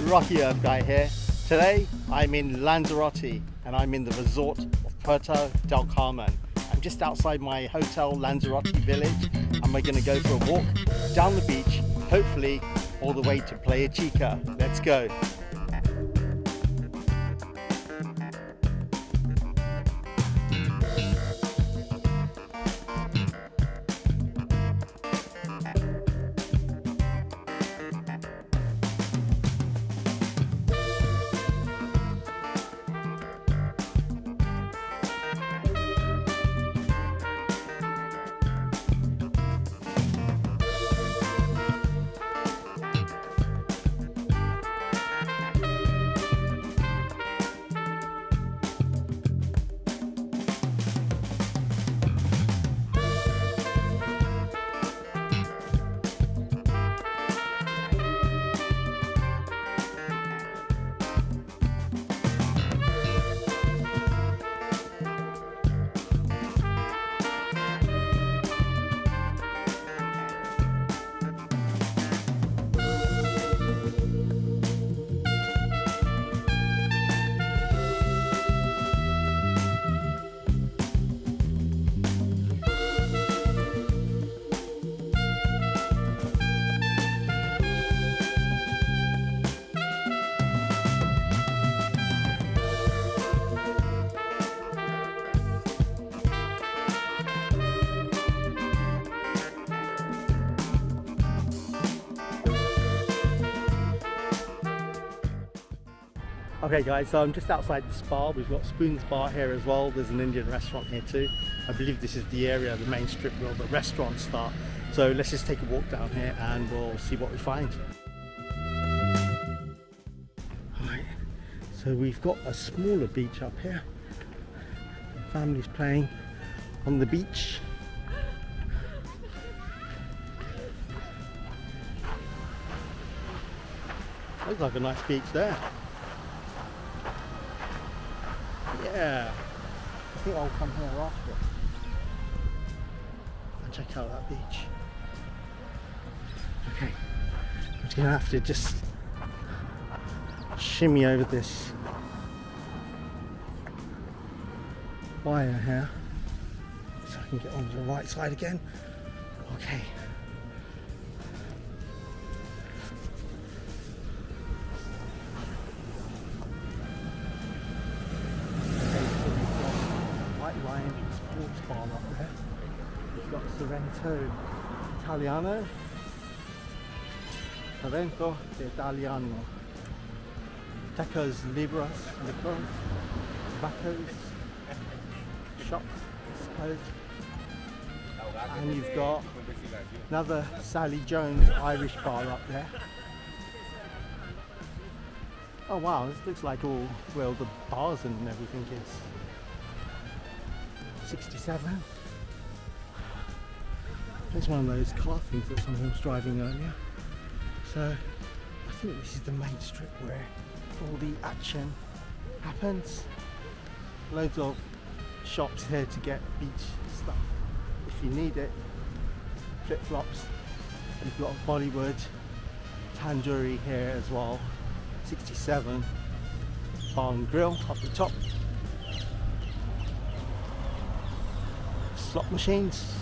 Rocky Earth Guy here. Today I'm in Lanzarote and I'm in the resort of Puerto del Carmen. I'm just outside my hotel Lanzarote village and we're going to go for a walk down the beach, hopefully all the way to Playa Chica. Let's go. Okay guys, so I'm just outside the spa. We've got Spoon's Bar here as well. There's an Indian restaurant here too. I believe this is the area, the main strip where the restaurants start. So let's just take a walk down here and we'll see what we find. Alright, so we've got a smaller beach up here. Families playing on the beach. Looks like a nice beach there. Yeah. I think I'll come here after and check out that beach. Okay. I'm just gonna have to just shimmy over this wire here so I can get onto the right side again. Okay. Sorrento Italiano. Sorrento Italiano. Tecos Libras Liquor. Tobaccos. shops, suppose. And you've got another Sally Jones Irish bar up there. Oh wow, this looks like all well the bars and everything is. 67. It's one of those car things that someone was driving earlier. So I think this is the main strip where all the action happens. Loads of shops here to get beach stuff if you need it. Flip flops. You've got Bollywood, Tandoori here as well. 67 bar and grill up the top. slot machines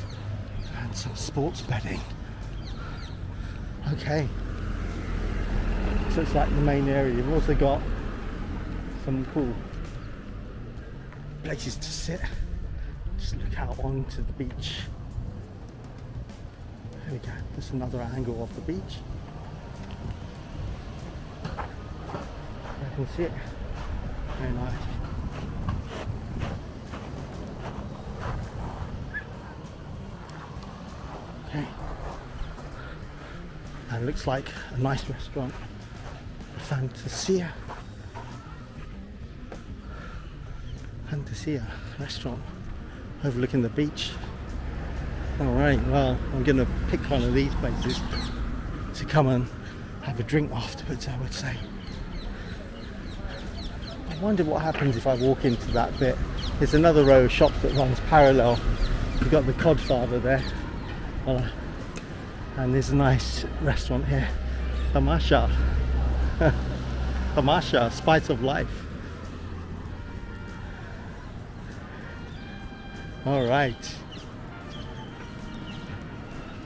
some sports betting. Okay, so it's like the main area. You've also got some cool places to sit. Just look out onto the beach. There we go. There's another angle of the beach. I can see it. Very nice. Okay. And it looks like a nice restaurant. Fantasia. Fantasia restaurant overlooking the beach. Alright, well, I'm going to pick one of these places to come and have a drink afterwards, I would say. I wonder what happens if I walk into that bit. There's another row of shops that runs parallel. You've got the Codfather there. Uh, and there's a nice restaurant here. Tamasha. Tamasha, Spice of Life. All right.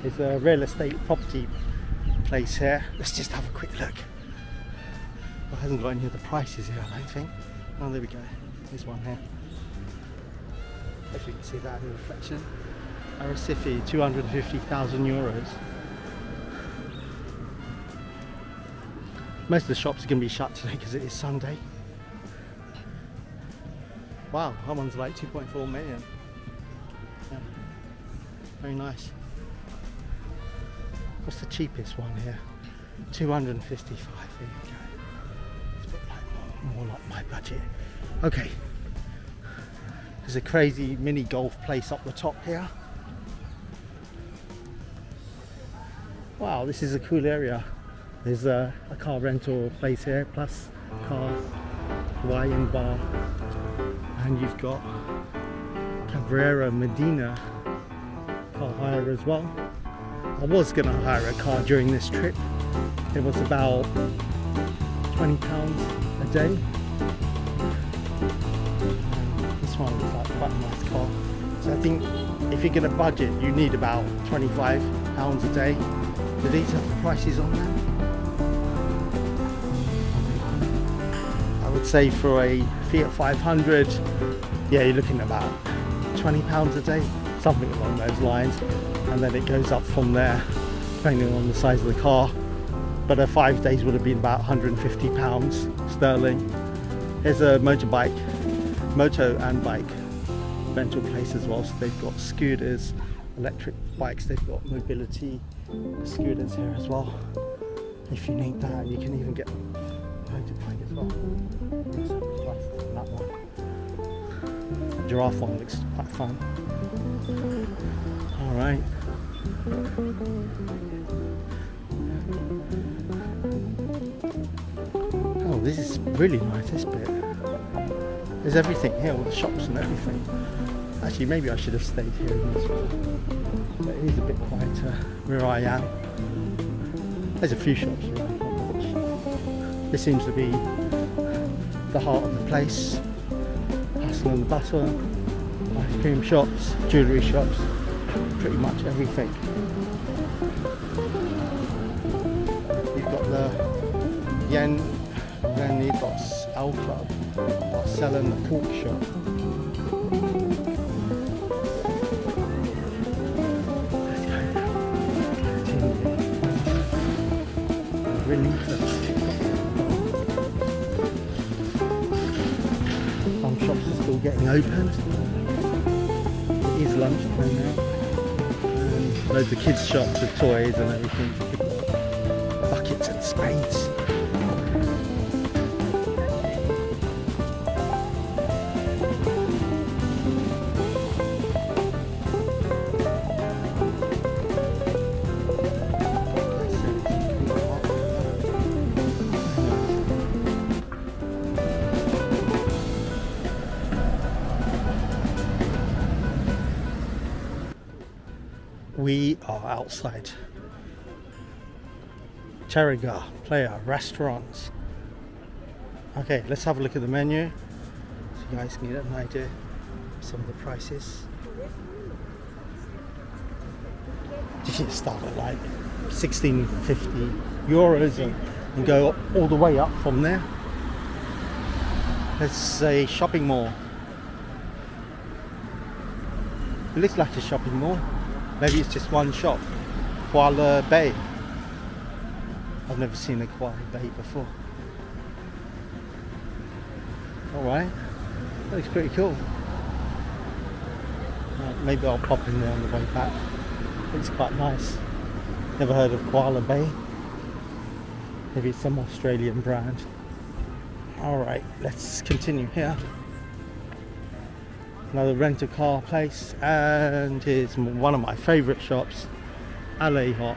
It's a real estate property place here. Let's just have a quick look. It hasn't got any of the prices here, I don't think. Oh, there we go. There's one here. If you can see that in the reflection. Arrecife 250,000 euros. Most of the shops are going to be shut today because it is Sunday. Wow, that one's like 2.4 million. Yeah. Very nice. What's the cheapest one here? 255. There you go. It's like more, more like my budget. Okay. There's a crazy mini golf place up the top here. Wow, this is a cool area. There's a, a car rental place here, plus car, Hawaiian bar, and you've got Cabrera Medina car hire as well. I was going to hire a car during this trip. It was about 20 pounds a day. this one was like quite a nice car. So I think if you're going to budget, you need about 25 pounds a day. Do these have the prices on them? Say for a Fiat 500, yeah, you're looking at about 20 pounds a day, something along those lines. And then it goes up from there depending on the size of the car. But a five days would have been about 150 pounds sterling. Here's a motorbike moto and bike rental place as well. So they've got scooters electric bikes they've got mobility scooters here as well. If you need that you can even get motorbike as well giraffe one looks quite fun all right Oh, this is really nice, this bit. There's everything here, all the shops and everything. Actually, maybe I should have stayed here in this one. But it is a bit quieter where I am. There's a few shops around. This seems to be the heart of the place. Hustle and bustle. Ice cream shops, jewellery shops, pretty much everything. You've got the Yen Renidos L Club selling the pork shop. Some shops are still getting open is lunchtime now. And loads of kids shops with toys and everything. Buckets and spades. Outside Cherega player, Restaurants. Okay, let's have a look at the menu so you guys can get an idea of some of the prices. You can start at like 1650 euros and, and go all the way up from there. It's a shopping mall. It looks like a shopping mall. Maybe it's just one shop. Koala Bay. I've never seen a koala bay before. Alright. That looks pretty cool. Uh, maybe I'll pop in there on the way back. It's quite nice. Never heard of Koala Bay. Maybe it's some Australian brand. Alright, let's continue here another rental car place and it's one of my favorite shops LA Hot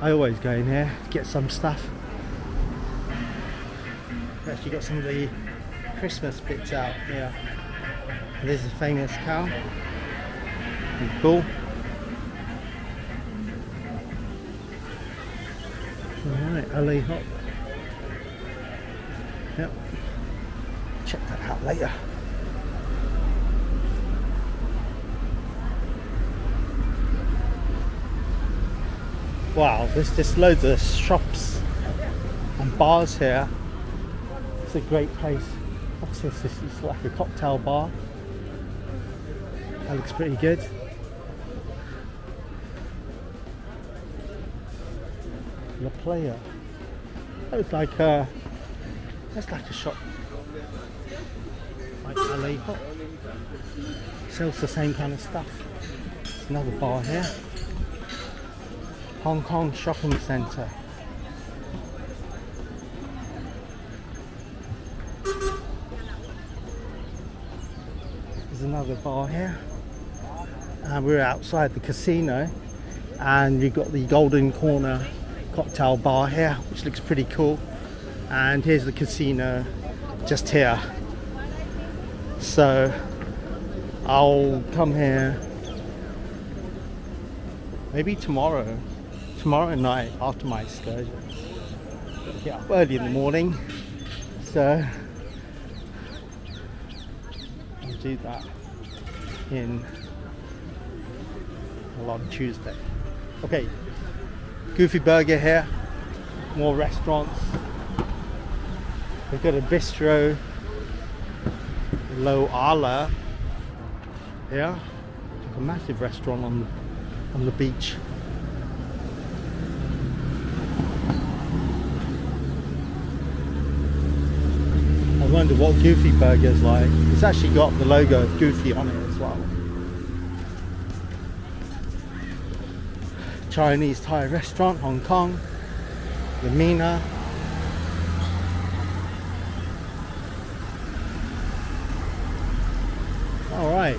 I always go in here to get some stuff. Actually got some of the Christmas bits out here. This is a famous cow cool. Alright LA Hot Yep. Check that out later. Wow, there's just loads of shops and bars here. It's a great place. This? This is like a cocktail bar. That looks pretty good. La Playa. That looks like a, that's like a shop. Like LA Hot. Sells the same kind of stuff. There's another bar here. Hong Kong Shopping Centre. There's another bar here. And we're outside the casino and you've got the Golden Corner cocktail bar here which looks pretty cool and here's the casino just here so I'll come here maybe tomorrow tomorrow night after my excursion. Get up early in the morning. So I'll do that in on Tuesday. Okay Goofy Burger here. More restaurants. We've got a bistro Lo Ala here. Like a massive restaurant on on the beach wonder what Goofy Burger is like it's actually got the logo of Goofy on it as well Chinese Thai restaurant, Hong Kong, the Mina. Alright,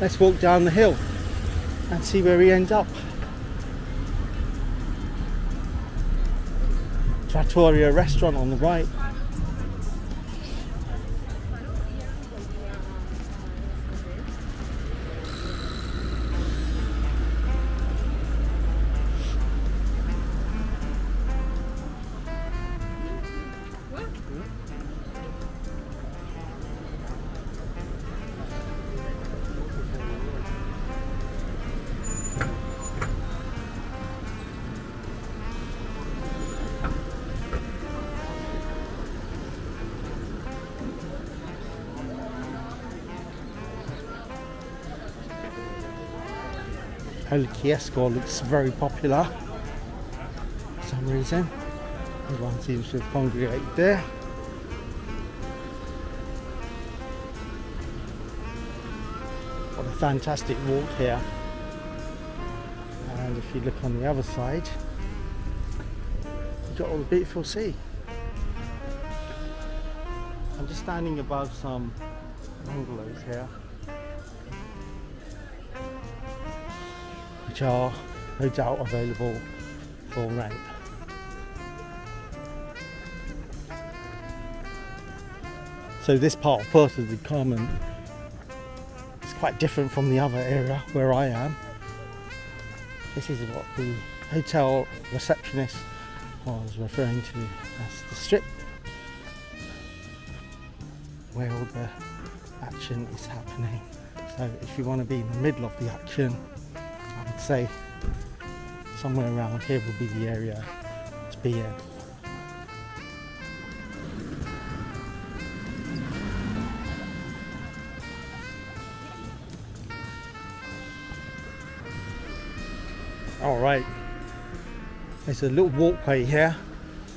let's walk down the hill and see where we end up. Trattoria restaurant on the right. El Kiosco looks very popular for some reason. Everyone seems to have congregated there. What a fantastic walk here. And if you look on the other side, you've got all the beautiful sea. I'm just standing above some bungalows here. Which are no doubt available for rent. So this part of Puerto del Carmen is quite different from the other area where I am. This is what the hotel receptionist was referring to as the strip where all the action is happening. So if you want to be in the middle of the action say somewhere around here would be the area to be in. All right, there's a little walkway here,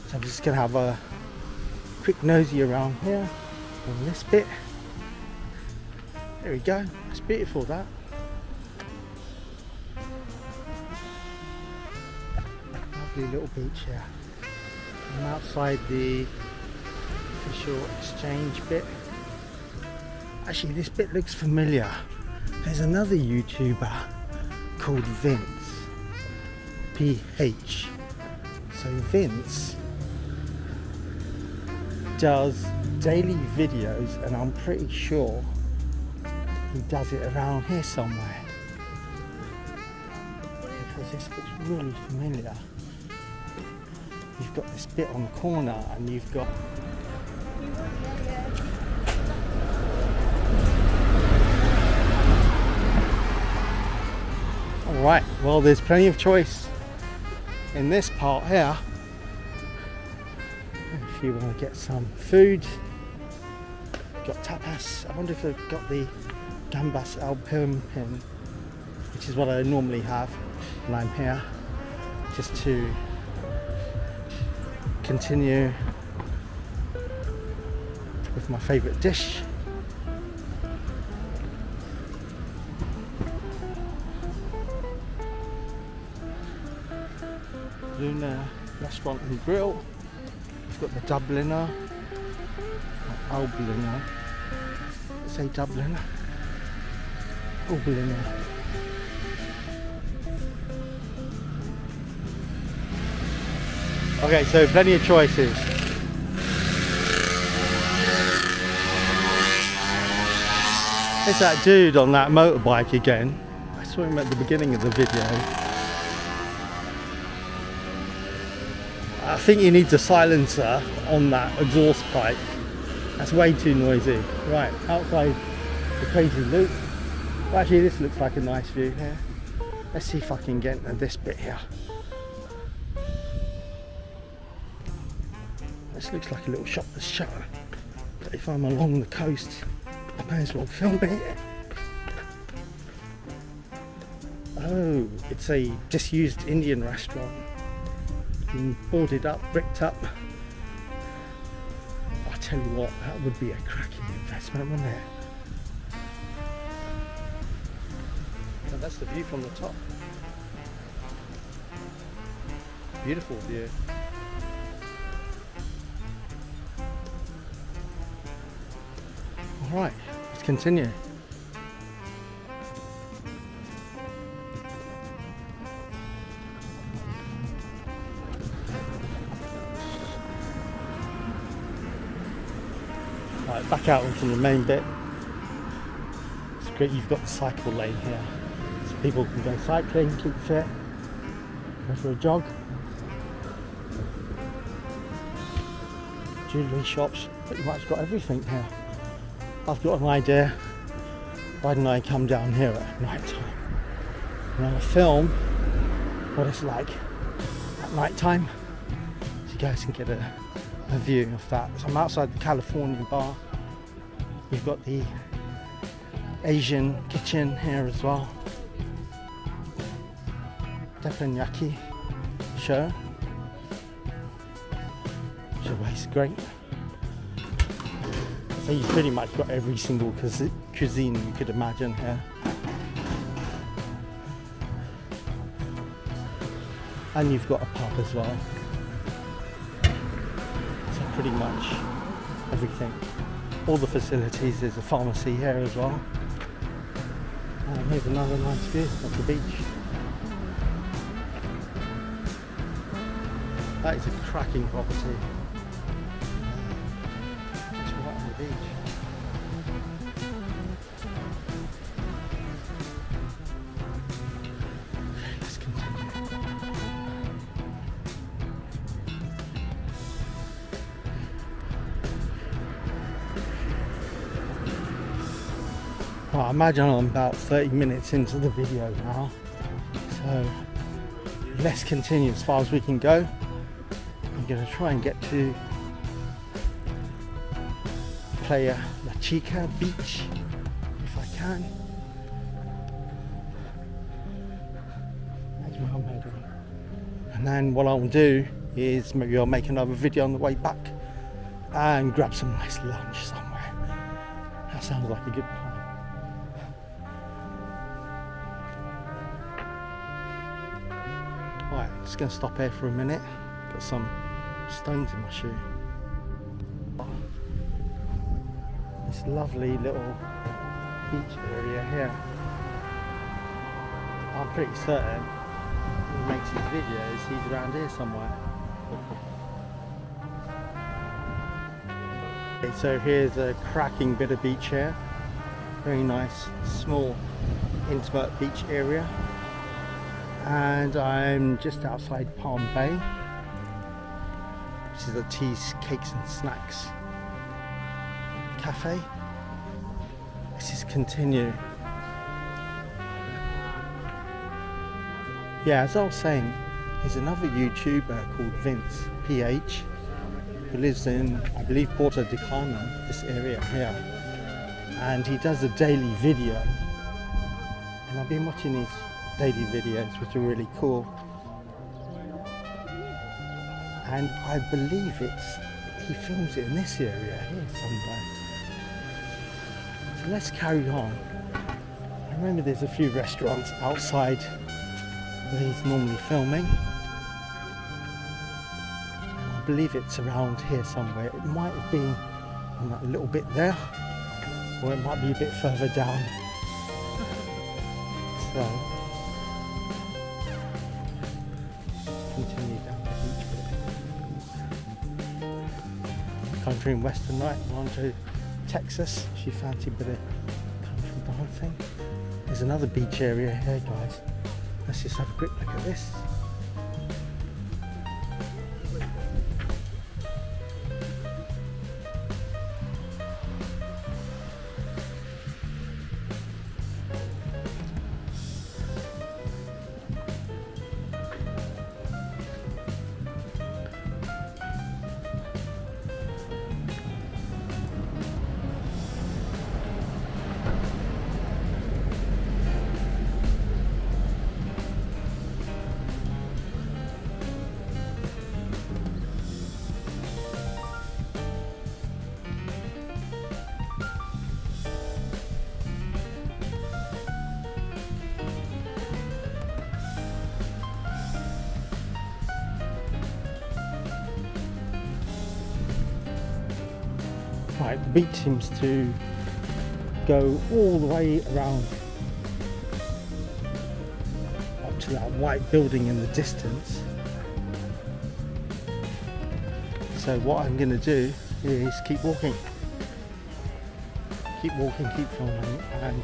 so I'm just gonna have a quick nosy around here on this bit. There we go, it's beautiful that. Lovely little beach here. I'm outside the official exchange bit. Actually, this bit looks familiar. There's another YouTuber called Vince. PH. So Vince does daily videos and I'm pretty sure he does it around here somewhere because this looks really familiar you've got this bit on the corner and you've got Alright, well there's plenty of choice in this part here. If you want to get some food, got tapas. I wonder if they've got the gambas al pin, which is what I normally have when I'm here, just to continue with my favourite dish. Luna Restaurant and Grill. We've got the Dubliner, Albliner. Say Dubliner. Albliner. Okay, so plenty of choices. It's that dude on that motorbike again. I saw him at the beginning of the video. I think he needs a silencer on that exhaust pipe. That's way too noisy. Right, outside the crazy loop. Well, actually, this looks like a nice view here. Let's see if I can get this bit here. This looks like a little shop. But if I'm along the coast, I may as well film it. Oh, it's a disused Indian restaurant. Been boarded up, bricked up. I tell you what, that would be a cracking investment, wouldn't it? And that's the view from the top. Beautiful view. Right, let's continue. Right, back out onto the main bit. It's great you've got the cycle lane here. So people can go cycling, keep fit, go for a jog. Jewellery shops, pretty much got everything here. I've got an idea. Why don't I come down here at night time? And I'll film what it's like at night time so you guys can get a, a view of that. So I'm outside the California bar. You've got the Asian kitchen here as well. Teppanyaki show. Which always great. So you've pretty much got every single cuisine you could imagine here. And you've got a pub as well. So pretty much everything. All the facilities, there's a pharmacy here as well. Oh, and here's another nice view of the beach. That is a cracking property. Well, I imagine I'm about 30 minutes into the video now, so let's continue as far as we can go. I'm going to try and get to Playa La Chica beach if I can. And then what I'll do is maybe I'll make another video on the way back and grab some nice lunch somewhere. That sounds like a good just gonna stop here for a minute. Got some stones in my shoe. This lovely little beach area here. I'm pretty certain he makes his videos, he's around here somewhere. Okay, so here's a cracking bit of beach here. Very nice, small, intimate beach area. And I'm just outside Palm Bay, which is the Teas, Cakes and Snacks cafe. Let's just continue. Yeah, as I was saying, there's another YouTuber called Vince PH who lives in, I believe, Puerto del Carmen, this area here. And he does a daily video. And I've been watching his daily videos, which are really cool. And I believe it's, he films it in this area here somewhere. So let's carry on. I remember there's a few restaurants outside where he's normally filming. I believe it's around here somewhere. It might have been on that little bit there, or it might be a bit further down. So, and Western night, on to Texas She fancy a bit of country dancing. There's another beach area here, guys. Let's just have a quick look at this. Beach seems to go all the way around up to that white building in the distance. So what I'm going to do is keep walking. Keep walking, keep filming and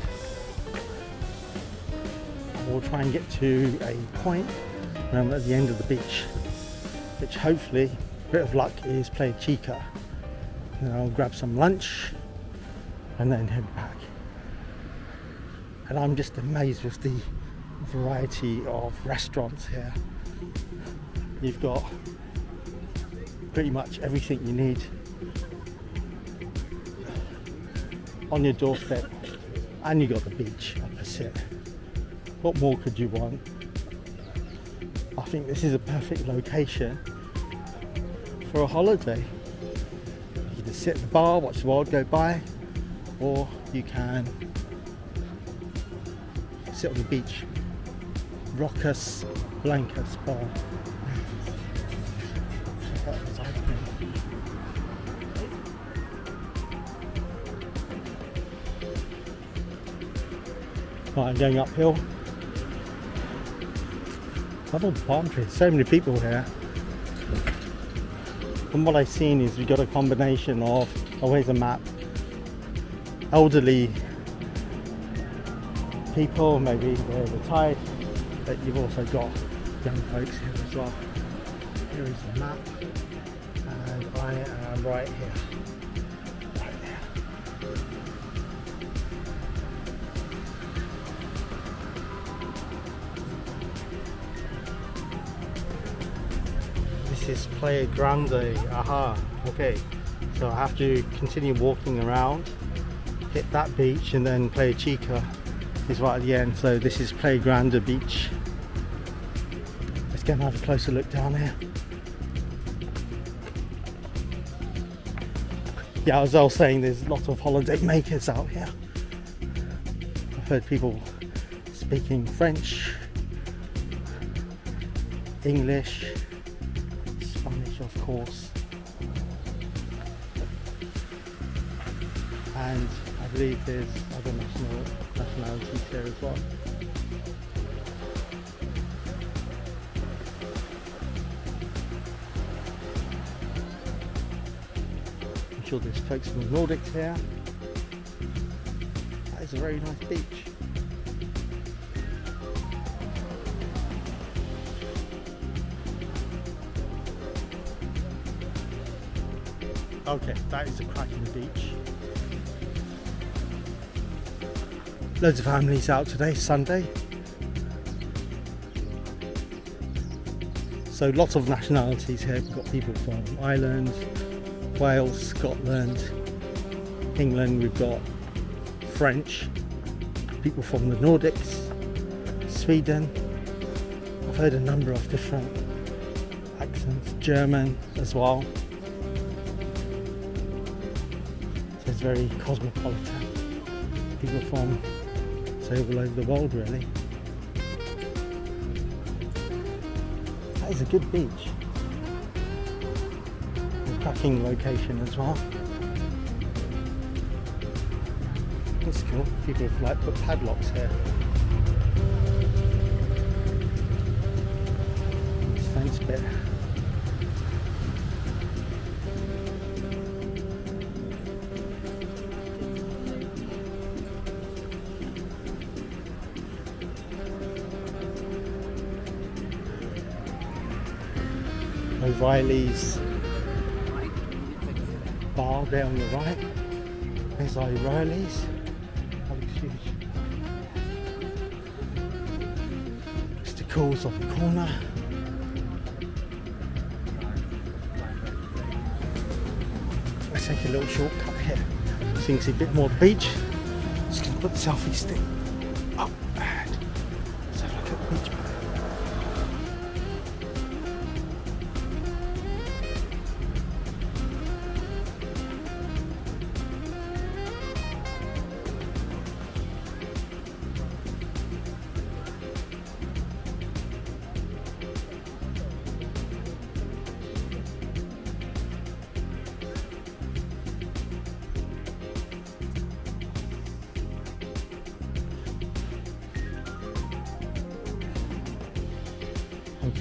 we'll try and get to a point at the end of the beach which hopefully, bit of luck, is Playa Chica. Then I'll grab some lunch and then head back. And I'm just amazed with the variety of restaurants here. You've got pretty much everything you need on your doorstep and you've got the beach opposite. What more could you want? I think this is a perfect location for a holiday. You can sit at the bar, watch the world go by, or you can sit on the beach. Rocas Blancas Bar. Right, I'm going uphill. Love all the palm trees. So many people here. From what I've seen is we got a combination of, here's a map, elderly people, maybe they're retired, but you've also got young folks here as well. Here is the map, and I am right here. Is Playa Grande, aha, okay. So I have to continue walking around, hit that beach and then Playa Chica is right at the end. So this is Playa Grande beach. Let's go and have a closer look down here. Yeah, as I was saying, there's lots of holiday makers out here. I've heard people speaking French, English, course. And I believe there's other national nationalities here as well. I'm sure there's folks from the Nordics here. That is a very nice beach. Okay, that is a cracking beach. Loads of families out today, Sunday. So lots of nationalities here. We've got people from Ireland, Wales, Scotland, England. We've got French, people from the Nordics, Sweden. I've heard a number of different accents, German as well. Very cosmopolitan. People from say all over the world really. That is a good beach. A cracking location as well. That's cool. People have like put padlocks here. O'Reilly's bar there on the right. There's O'Reilly's. Mr. Cool's on the corner. Let's take a little shortcut here. You a bit more beach. Just gonna put the selfie stick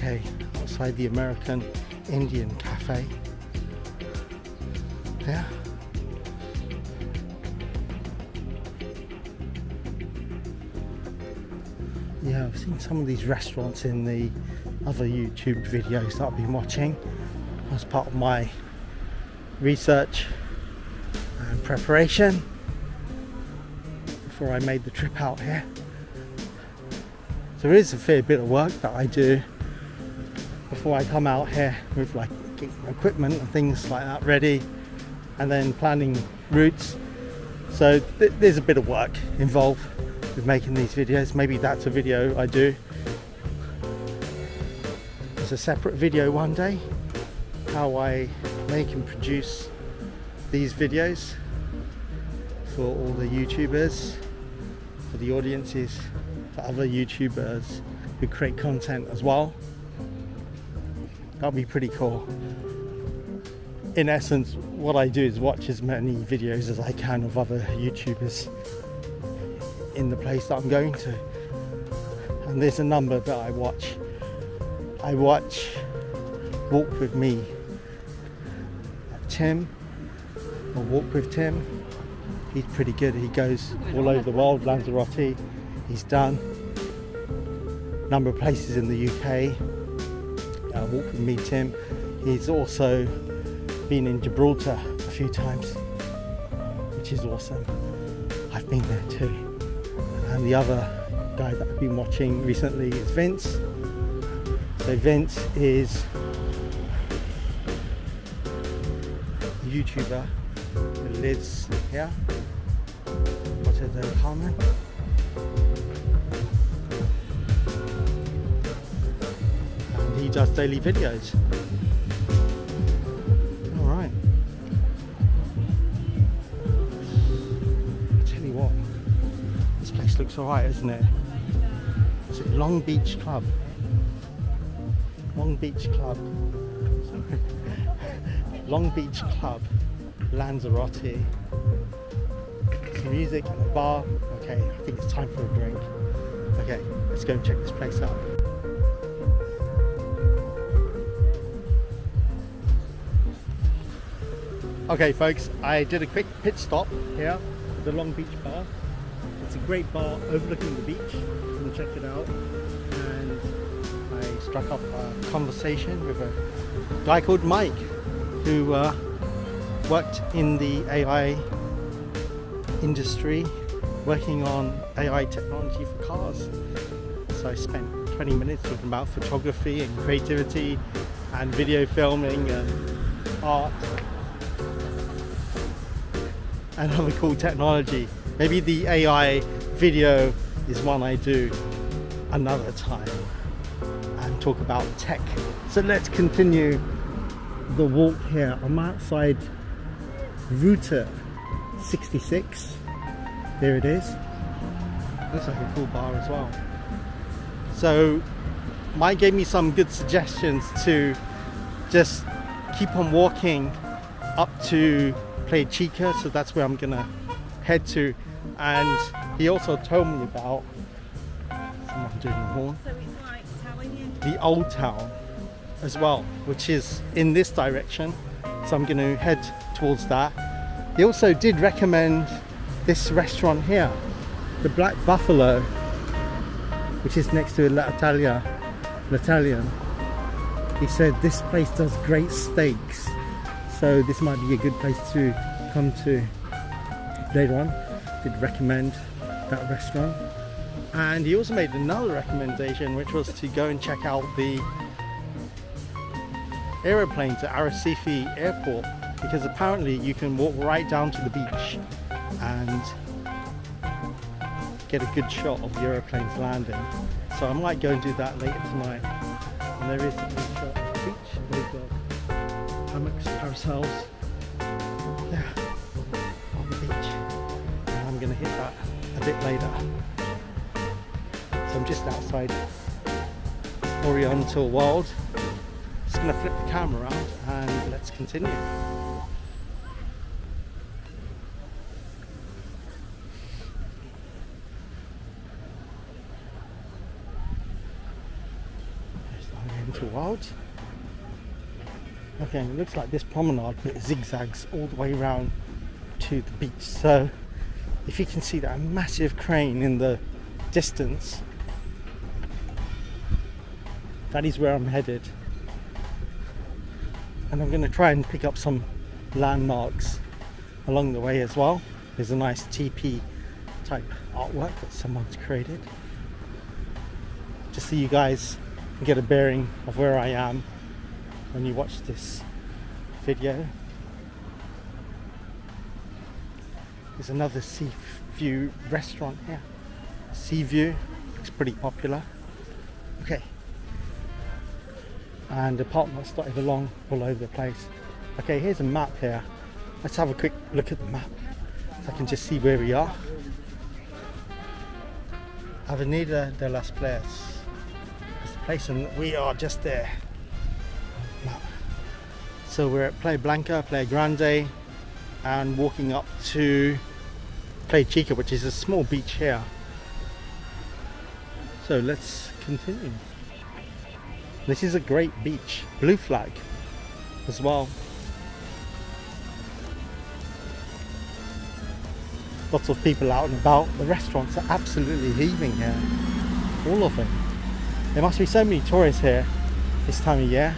Outside the American Indian Cafe. Yeah. Yeah, I've seen some of these restaurants in the other YouTube videos that I've been watching as part of my research and preparation before I made the trip out here. So there is a fair bit of work that I do before I come out here with like equipment and things like that ready and then planning routes. So th there's a bit of work involved with making these videos. Maybe that's a video I do. There's a separate video one day how I make and produce these videos for all the YouTubers, for the audiences, for other YouTubers who create content as well. That'll be pretty cool. In essence, what I do is watch as many videos as I can of other YouTubers in the place that I'm going to. And there's a number that I watch. I watch Walk With Me. Tim, or Walk With Tim. He's pretty good. He goes all over the world, Lanzarote. He's done. a Number of places in the UK walk with me Tim. He's also been in Gibraltar a few times, which is awesome. I've been there too. And the other guy that I've been watching recently is Vince. So Vince is a YouTuber who lives here, Costa del Carmen. He does daily videos. Alright. Tell you what, this place looks alright, isn't it? Is it Long Beach Club? Long Beach Club. Long Beach Club, Lanzarote. Some music and a bar. Okay, I think it's time for a drink. Okay, let's go and check this place out. Okay folks, I did a quick pit stop here at the Long Beach Bar. It's a great bar overlooking the beach. Come check it out. And I struck up a conversation with a guy called Mike who uh, worked in the AI industry working on AI technology for cars. So I spent 20 minutes talking about photography and creativity and video filming and art and other cool technology. Maybe the AI video is one I do another time and talk about tech. So let's continue the walk here. I'm outside Route 66. There it is. Looks like a cool bar as well. So Mike gave me some good suggestions to just keep on walking up to Playa Chica, so that's where I'm gonna head to. And he also told me about someone doing the horn. So like. The old town as well, which is in this direction. So I'm gonna head towards that. He also did recommend this restaurant here, the Black Buffalo, which is next to La Italia, L'Italian. He said this place does great steaks, so this might be a good place to come to later on. Did recommend that restaurant. And he also made another recommendation, which was to go and check out the aeroplane to Arrecife Airport because apparently you can walk right down to the beach and get a good shot of the aeroplane's landing. So I might go and do that later tonight. And there is a shot of the beach. Parasols. Yeah, on the beach. And I'm gonna hit that a bit later. So I'm just outside Oriental Wild. Just gonna flip the camera around and let's continue. Oriental Wild. Okay, it looks like this promenade zigzags all the way around to the beach. So if you can see that massive crane in the distance, that is where I'm headed. And I'm going to try and pick up some landmarks along the way as well. There's a nice TP type artwork that someone's created. Just so you guys can get a bearing of where I am when you watch this video. There's another sea view restaurant here. Sea View, it's pretty popular. Okay. And lots dotted along all over the place. Okay, here's a map here. Let's have a quick look at the map so I can just see where we are. Avenida de las Playas. It's the place and we are just there. So we're at Playa Blanca, Playa Grande and walking up to Playa Chica which is a small beach here. So let's continue. This is a great beach, blue flag as well. Lots of people out and about. The restaurants are absolutely heaving here. All of them. There must be so many tourists here this time of year.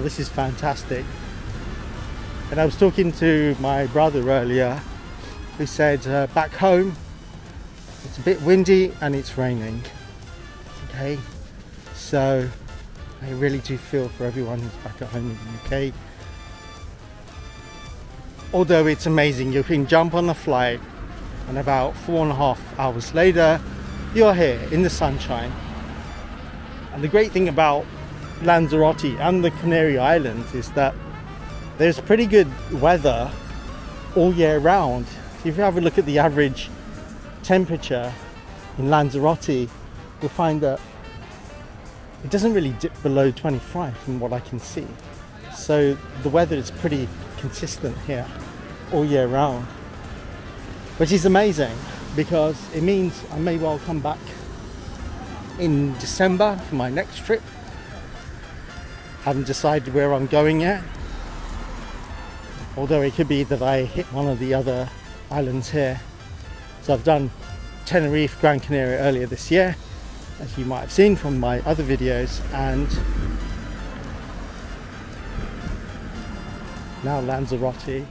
Now this is fantastic. And I was talking to my brother earlier who said uh, back home it's a bit windy and it's raining. Okay, so I really do feel for everyone who's back at home in the UK. Although it's amazing, you can jump on a flight and about four and a half hours later you're here in the sunshine. And the great thing about Lanzarote and the Canary Islands is that there's pretty good weather all year round. If you have a look at the average temperature in Lanzarote, you'll find that it doesn't really dip below 25 from what I can see. So the weather is pretty consistent here all year round, which is amazing because it means I may well come back in December for my next trip haven't decided where I'm going yet. Although it could be that I hit one of the other islands here. So I've done Tenerife, Gran Canaria earlier this year. as you might have seen from my other videos and now Lanzarote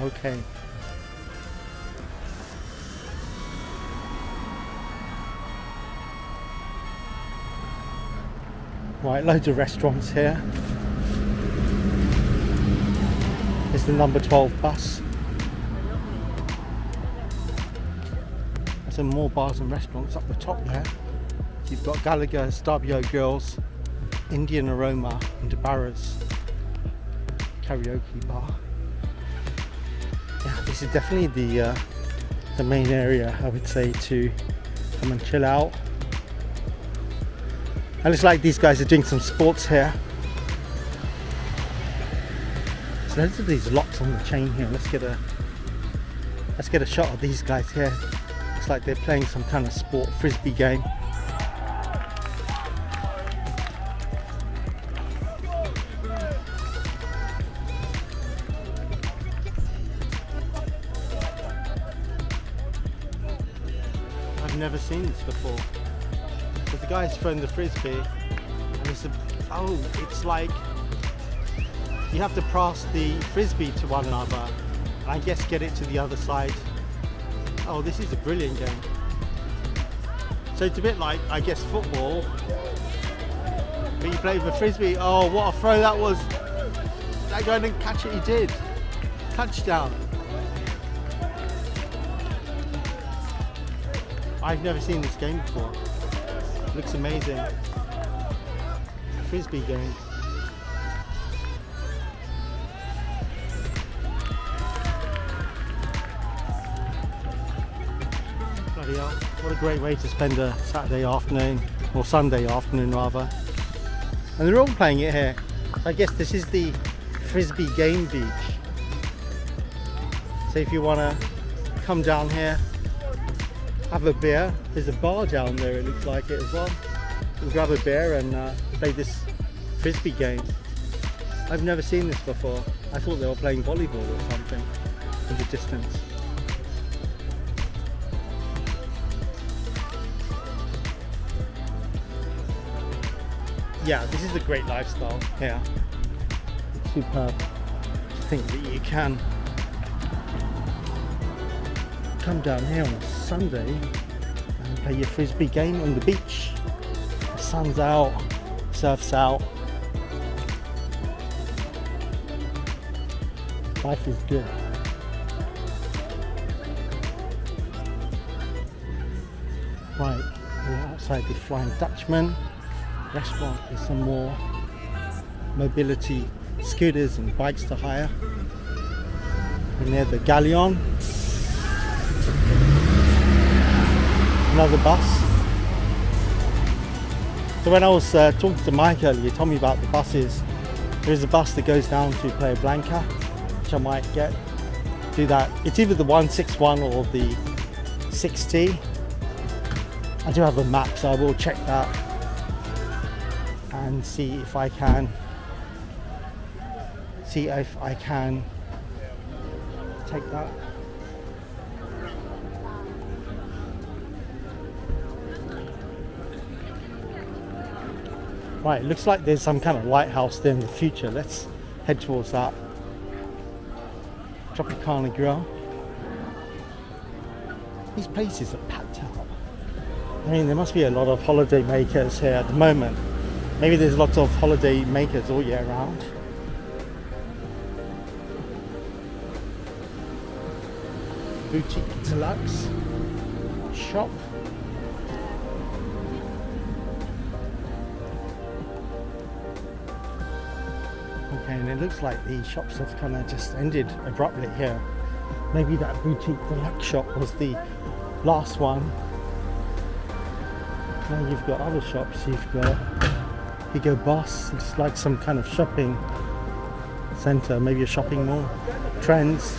okay right loads of restaurants here it's the number 12 bus There's some more bars and restaurants up the top there. You've got Gallagher, Stabio Girls, Indian Aroma and Barra's karaoke bar. Yeah, this is definitely the uh, the main area I would say to come and chill out. And it's like these guys are doing some sports here. So loads of these locks on the chain here. Let's get a let's get a shot of these guys here looks like they're playing some kind of sport frisbee game. I've never seen this before. The guy's throwing the frisbee and it's a, oh, it's like you have to pass the frisbee to one another and I guess get it to the other side Oh, this is a brilliant game. So it's a bit like, I guess, football. But you play with a frisbee. Oh, what a throw that was. That guy didn't catch it, he did. Touchdown. I've never seen this game before. Looks amazing. Frisbee game. Bloody hell. What a great way to spend a Saturday afternoon, or Sunday afternoon rather. And they're all playing it here. I guess this is the Frisbee Game Beach. So if you want to come down here, have a beer. There's a bar down there, it looks like it as well. You grab a beer and uh, play this Frisbee game. I've never seen this before. I thought they were playing volleyball or something in the distance. yeah, this is a great lifestyle here. It's superb to think that you can come down here on Sunday and play your frisbee game on the beach. The sun's out, surf's out. Life is good. Right, we're outside the Flying Dutchman restaurant with some more mobility scooters and bikes to hire. And near the Galleon. Another bus. So when I was uh, talking to Mike earlier, he told me about the buses. There is a bus that goes down to Playa Blanca, which I might get. Do that. It's either the 161 or the 60. I do have a map, so I will check that and see if I can see if I can take that right looks like there's some kind of lighthouse there in the future let's head towards that Tropicana Grill these places are packed out I mean there must be a lot of holiday makers here at the moment Maybe there's lots of holiday makers all year round. Boutique Deluxe shop. And it looks like the shops have kind of just ended abruptly here. Maybe that boutique deluxe shop was the last one. Now you've got other shops, you've got Hugo Boss. It's like some kind of shopping centre, maybe a shopping mall. Trends.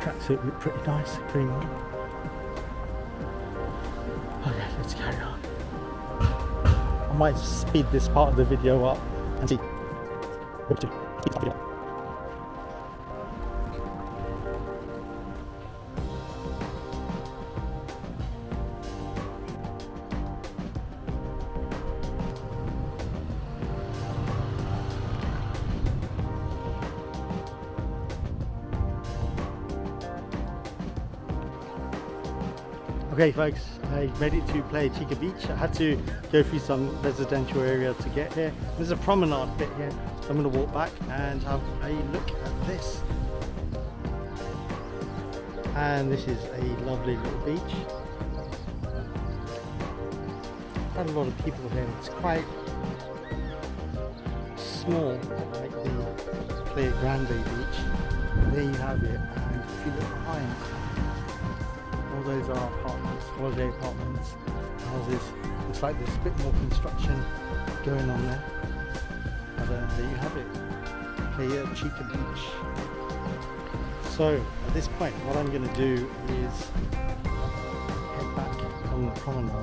Tracksuit look pretty nice, green one. Might speed this part of the video up and see. Okay folks, I made it to Playa Chica Beach. I had to go through some residential area to get here. There's a promenade bit here, so I'm going to walk back and have a look at this. And this is a lovely little beach. Quite a lot of people here. It's quite small, like the Playa Grande beach. There you have it, and if you look behind, those are apartments, holiday apartments, houses. Looks like there's a bit more construction going on there. But there you have it, Playa Chica Beach. So at this point, what I'm going to do is head back on the promenade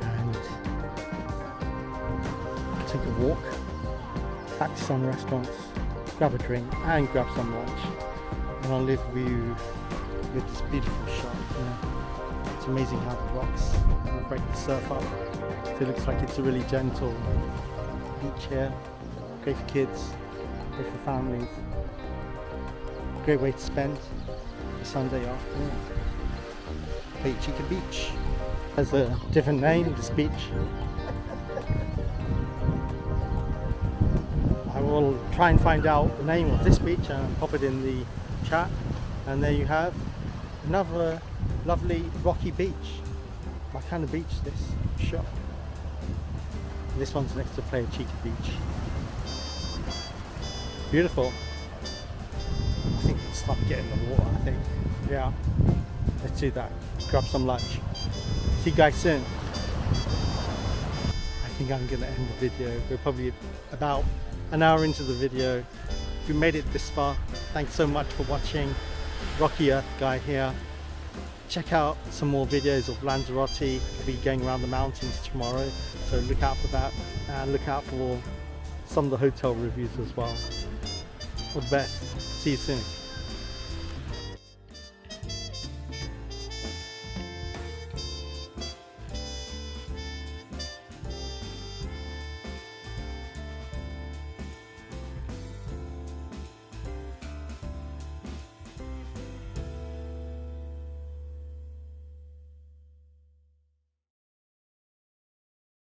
and take a walk back to some restaurants, grab a drink and grab some lunch, and I'll leave you with this beautiful it's amazing how the rocks break the surf up. So it looks like it's a really gentle beach here. Great for kids, great for families. Great way to spend a Sunday afternoon. Playa Chica Beach. Has a different name, this beach. I will try and find out the name of this beach and pop it in the chat. And there you have another lovely rocky beach. My kind of beach this shot. This one's next to Playa Chica Beach. Beautiful. I think it's time to get in the water, I think. Yeah. Let's do that. Grab some lunch. See you guys soon. I think I'm gonna end the video. We're probably about an hour into the video. If you made it this far, thanks so much for watching. Rocky Earth guy here. Check out some more videos of Lanzarote. I'll be going around the mountains tomorrow, so look out for that. And look out for some of the hotel reviews as well. All the best. See you soon.